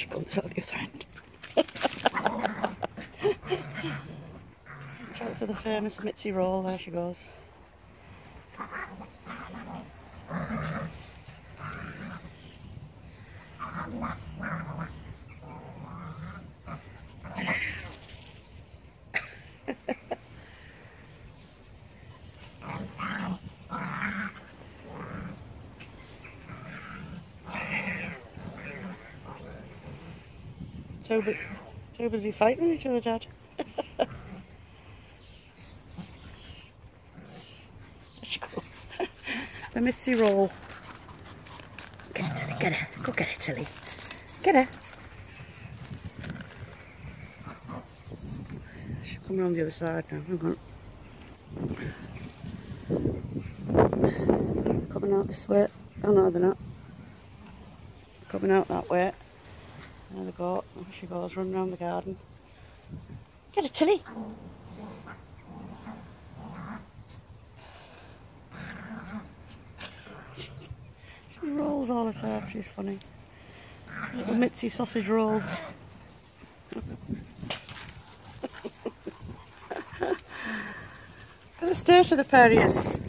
she comes out the other end. Watch out for the famous Mitzi roll, there she goes. Too, bu too busy fighting each other, Dad. there she goes. the Mitzi roll. Get her, Tilly, get her. Go get her, Tilly. Get her. She's coming on the other side now. Hang on. Coming out this way. Oh no, they're not. Coming out that way. There they go. There she goes, running around the garden. Get her, Tilly. She rolls all the time. She's funny. Little Mitzi sausage roll. the state of the terriers.